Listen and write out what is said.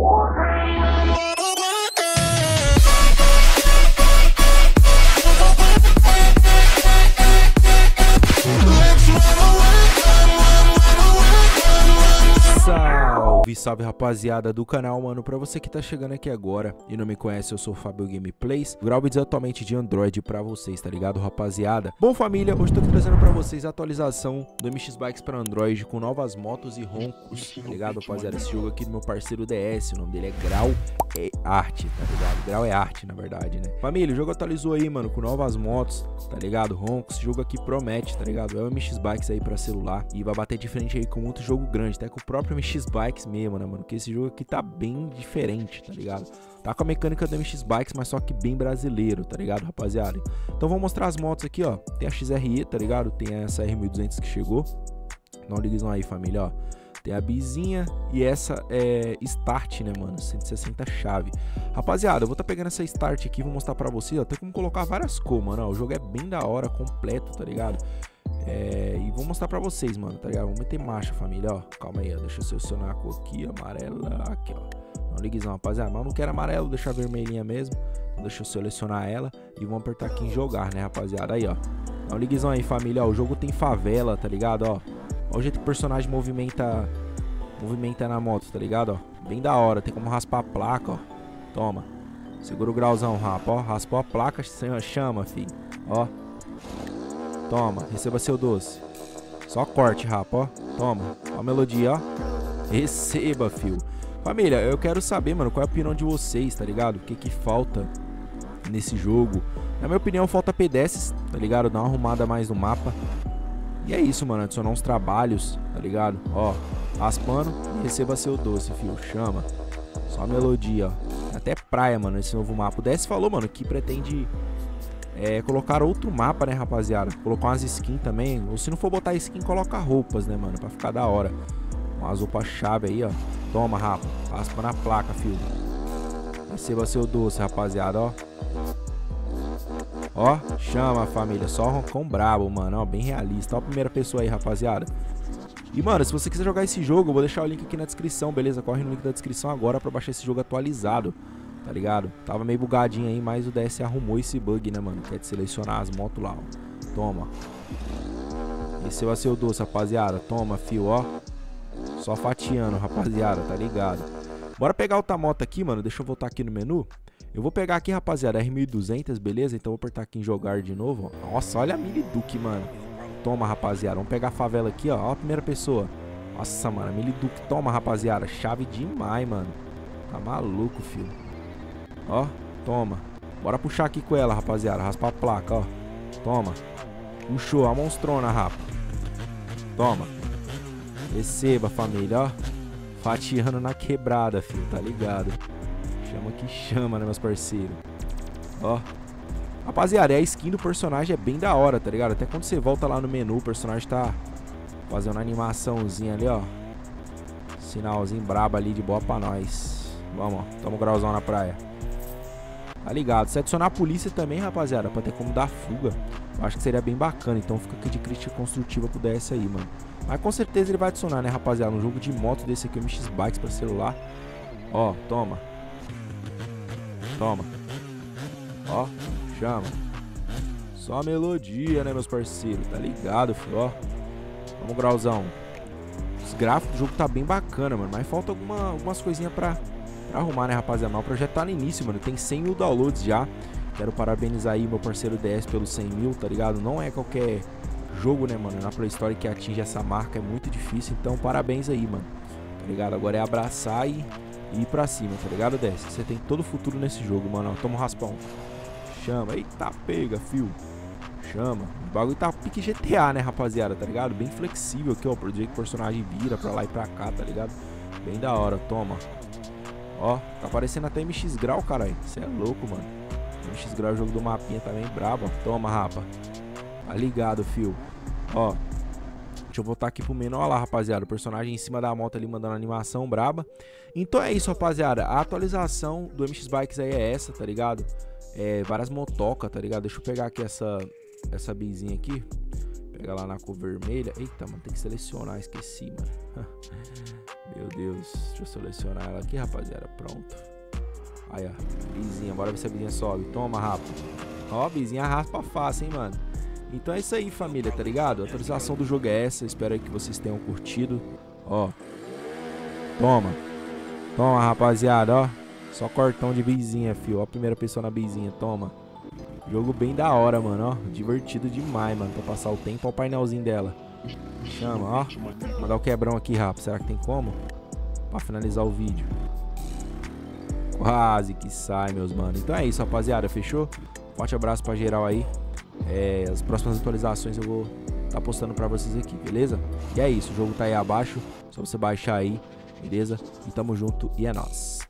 War. Salve, salve rapaziada do canal, mano. Pra você que tá chegando aqui agora e não me conhece, eu sou o Fábio Gameplays. Grau vídeos atualmente de Android pra vocês, tá ligado, rapaziada? Bom, família, hoje tô aqui trazendo pra vocês a atualização do MX Bikes pra Android com novas motos e roncos, tá ligado, rapaziada? Esse jogo aqui do meu parceiro DS, o nome dele é Grau é Arte, tá ligado? Grau é Arte, na verdade, né? Família, o jogo atualizou aí, mano, com novas motos, tá ligado? Roncos, esse jogo aqui promete, tá ligado? É o MX Bikes aí pra celular e vai bater de frente aí com outro jogo grande, até com o próprio MX Bikes mesmo, né, mano? Que esse jogo aqui tá bem diferente, tá ligado? Tá com a mecânica do MX Bikes, mas só que bem brasileiro, tá ligado, rapaziada? Então vou mostrar as motos aqui, ó. Tem a XRE, tá ligado? Tem essa R1200 que chegou. Não liguem aí, família, ó. Tem a bizinha e essa é Start, né, mano? 160 chave. Rapaziada, eu vou tá pegando essa Start aqui, vou mostrar pra vocês, ó. Tem como colocar várias cores, mano. Ó, o jogo é bem da hora, completo, tá ligado? É, e vou mostrar pra vocês, mano, tá ligado? Vamos meter marcha, família, ó. Calma aí, ó. Deixa eu selecionar a cor aqui, amarela, aqui, ó. Não liguezão, rapaziada. Mas eu não quero amarelo, deixar vermelhinha mesmo. Então deixa eu selecionar ela e vamos apertar aqui em jogar, né, rapaziada? Aí, ó. Não liguezão aí, família, ó. O jogo tem favela, tá ligado, ó. Olha o jeito que o personagem movimenta movimenta na moto, tá ligado, ó. Bem da hora, tem como raspar a placa, ó. Toma. Segura o grauzão, rapa, ó. Raspou a placa, chama, filho. Ó. Toma, receba seu doce. Só corte, rapa, ó. Toma. Ó a melodia, ó. Receba, fio. Família, eu quero saber, mano, qual é a opinião de vocês, tá ligado? O que que falta nesse jogo? Na minha opinião, falta PDS, tá ligado? Dar uma arrumada mais no mapa. E é isso, mano. Adicionar uns trabalhos, tá ligado? Ó, raspando receba seu doce, fio. Chama. Só a melodia, ó. Até praia, mano, esse novo mapa. O DS falou, mano, que pretende é, colocar outro mapa, né, rapaziada? Colocar umas skins também. Ou se não for botar skin, coloca roupas, né, mano? Pra ficar da hora. Umas roupas chave aí, ó. Toma, rapa. Raspa na placa, filho. Receba seu doce, rapaziada, ó. Ó, chama família, só roncão brabo, mano, ó, bem realista. Ó a primeira pessoa aí, rapaziada. E, mano, se você quiser jogar esse jogo, eu vou deixar o link aqui na descrição, beleza? Corre no link da descrição agora pra baixar esse jogo atualizado, tá ligado? Tava meio bugadinho aí, mas o DS arrumou esse bug, né, mano? Que é de selecionar as motos lá, ó. Toma. Esse vai ser o doce, rapaziada. Toma, fio, ó. Só fatiando, rapaziada, tá ligado? Bora pegar outra moto aqui, mano. Deixa eu voltar aqui no menu. Eu vou pegar aqui, rapaziada, R1200, beleza? Então vou apertar aqui em jogar de novo, ó. Nossa, olha a Mili Duke, mano. Toma, rapaziada. Vamos pegar a favela aqui, ó. Ó a primeira pessoa. Nossa, mano, a Duke. Toma, rapaziada. Chave demais, mano. Tá maluco, filho. Ó, toma. Bora puxar aqui com ela, rapaziada. Raspar a placa, ó. Toma. Puxou, a monstrona, rapa. Toma. Receba, família, ó. Fatiando na quebrada, filho. Tá ligado? Chama que chama, né, meus parceiros? Ó. Rapaziada, a skin do personagem é bem da hora, tá ligado? Até quando você volta lá no menu, o personagem tá fazendo uma animaçãozinha ali, ó. Sinalzinho brabo ali de boa pra nós. Vamos, ó. Tamo grauzão na praia. Tá ligado? Se adicionar a polícia também, rapaziada, pra ter como dar fuga, eu acho que seria bem bacana. Então fica aqui de crítica construtiva pro DS aí, mano. Mas com certeza ele vai adicionar, né, rapaziada? Um jogo de moto desse aqui, o MX Bikes pra celular. Ó, toma. Toma. Ó, chama. Só melodia, né, meus parceiros? Tá ligado, filho? Ó. Vamos, grauzão. Os gráficos do jogo tá bem bacana, mano. Mas falta alguma, algumas coisinhas pra, pra arrumar, né, rapaziada? Mas o projeto tá no início, mano. Tem 100 mil downloads já. Quero parabenizar aí meu parceiro DS pelos 100 mil, tá ligado? Não é qualquer jogo, né, mano? Na Play Store que atinge essa marca é muito difícil. Então, parabéns aí, mano. Tá ligado? Agora é abraçar e e ir pra cima, tá ligado, DS? Você tem todo o futuro nesse jogo, mano. Toma um raspão. Chama. Eita, pega, fio. Chama. O bagulho tá pique GTA, né, rapaziada, tá ligado? Bem flexível aqui, ó. Pro jeito que o personagem vira pra lá e pra cá, tá ligado? Bem da hora. Toma. Ó, tá aparecendo até MX Grau, caralho. Você é louco, mano. MX Grau é o jogo do mapinha também, brabo. Toma, rapa. Tá ligado, fio. Ó, Deixa eu voltar aqui pro menu. Olha lá, rapaziada. O personagem em cima da moto ali mandando animação braba. Então é isso, rapaziada. A atualização do MX Bikes aí é essa, tá ligado? É, várias motocas, tá ligado? Deixa eu pegar aqui essa, essa bizinha aqui. Pega lá na cor vermelha. Eita, mano, tem que selecionar, esqueci, mano. Meu Deus, deixa eu selecionar ela aqui, rapaziada. Pronto. Aí, ó, bizinha, bora ver se a bizinha sobe. Toma, rapa. Ó, bizinha raspa fácil, hein, mano. Então é isso aí, família, tá ligado? A atualização do jogo é essa. Espero que vocês tenham curtido. Ó. Toma. Toma, rapaziada, ó. Só cortão de bizinha, fio. Ó a primeira pessoa na bizinha, toma. Jogo bem da hora, mano, ó. Divertido demais, mano. Pra passar o tempo. Ó o painelzinho dela. Chama, ó. Mandar o quebrão aqui, rapa. Será que tem como? Pra finalizar o vídeo. Quase que sai, meus mano. Então é isso, rapaziada. Fechou? Forte abraço pra geral aí. É, as próximas atualizações eu vou tá postando pra vocês aqui, beleza? E é isso, o jogo tá aí abaixo. Só você baixar aí, beleza? E tamo junto e é nóis.